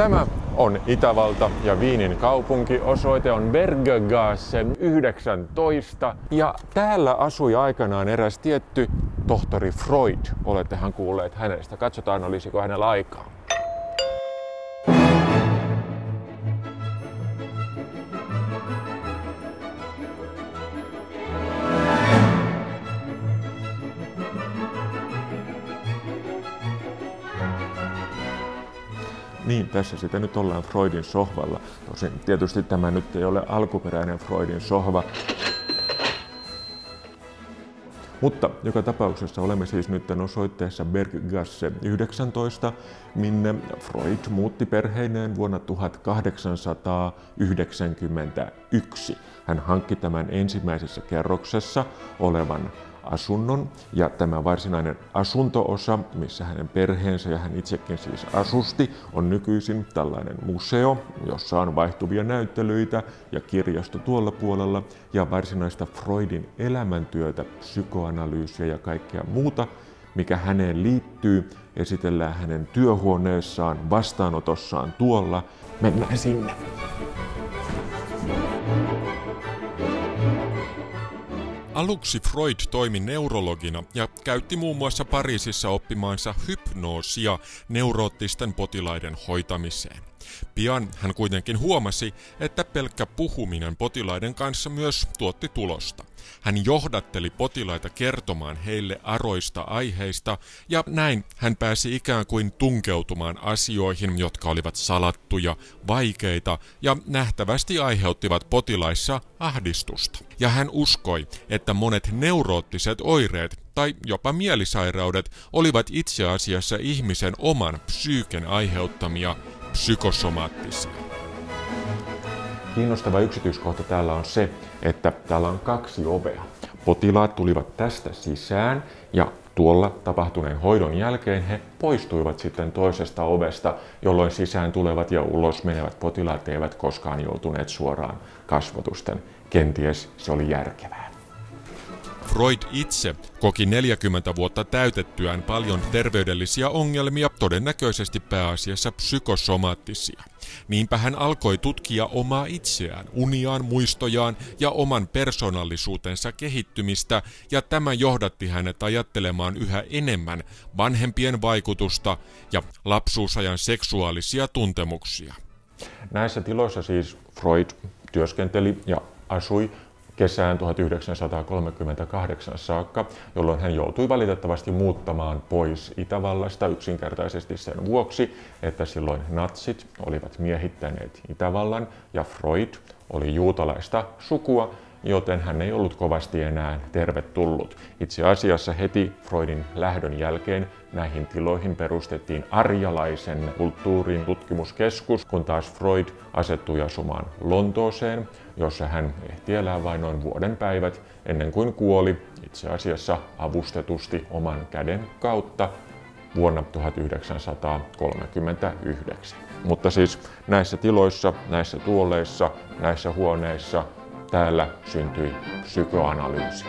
Tämä on Itävalta ja Viinin kaupunki. Osoite on Bergegasse 19. Ja täällä asui aikanaan eräs tietty tohtori Freud. Olettehan kuulleet hänestä. Katsotaan, olisiko hänellä aikaa. Niin, tässä sitä nyt ollaan Freudin sohvalla. Tosin tietysti tämä nyt ei ole alkuperäinen Freudin sohva. Mutta joka tapauksessa olemme siis nyt osoitteessa Berggasse 19, minne Freud muutti perheineen vuonna 1891. Hän hankki tämän ensimmäisessä kerroksessa olevan asunnon. Ja tämä varsinainen asuntoosa, missä hänen perheensä ja hän itsekin siis asusti, on nykyisin tällainen museo, jossa on vaihtuvia näyttelyitä ja kirjasto tuolla puolella ja varsinaista Freudin elämäntyötä, psykoanalyysiä ja kaikkea muuta, mikä häneen liittyy, esitellään hänen työhuoneessaan, vastaanotossaan tuolla. Mennään sinne. Aluksi Freud toimi neurologina ja käytti muun muassa Pariisissa oppimaansa hypnoosia neuroottisten potilaiden hoitamiseen. Pian hän kuitenkin huomasi, että pelkkä puhuminen potilaiden kanssa myös tuotti tulosta. Hän johdatteli potilaita kertomaan heille aroista aiheista ja näin hän pääsi ikään kuin tunkeutumaan asioihin, jotka olivat salattuja, vaikeita ja nähtävästi aiheuttivat potilaissa ahdistusta. Ja hän uskoi, että monet neuroottiset oireet tai jopa mielisairaudet olivat itse asiassa ihmisen oman psyyken aiheuttamia psykosomaattisia. Kiinnostava yksityiskohta täällä on se, että täällä on kaksi ovea. Potilaat tulivat tästä sisään ja tuolla tapahtuneen hoidon jälkeen he poistuivat sitten toisesta ovesta, jolloin sisään tulevat ja ulos menevät potilaat eivät koskaan joutuneet suoraan kasvotusten. Kenties se oli järkevää. Freud itse koki 40 vuotta täytettyään paljon terveydellisiä ongelmia, todennäköisesti pääasiassa psykosomaattisia. Niinpä hän alkoi tutkia omaa itseään, uniaan, muistojaan ja oman persoonallisuutensa kehittymistä, ja tämä johdatti hänet ajattelemaan yhä enemmän vanhempien vaikutusta ja lapsuusajan seksuaalisia tuntemuksia. Näissä tiloissa siis Freud työskenteli ja asui kesään 1938 saakka, jolloin hän joutui valitettavasti muuttamaan pois Itävallasta yksinkertaisesti sen vuoksi, että silloin natsit olivat miehittäneet Itävallan ja Freud oli juutalaista sukua, joten hän ei ollut kovasti enää tervetullut. Itse asiassa heti Freudin lähdön jälkeen näihin tiloihin perustettiin arjalaisen kulttuurin tutkimuskeskus, kun taas Freud asettui asumaan Lontooseen, jossa hän ehti elää vain noin vuoden päivät ennen kuin kuoli itse asiassa avustetusti oman käden kautta vuonna 1939. Mutta siis näissä tiloissa, näissä tuoleissa, näissä huoneissa täällä syntyi psykoanalyysi.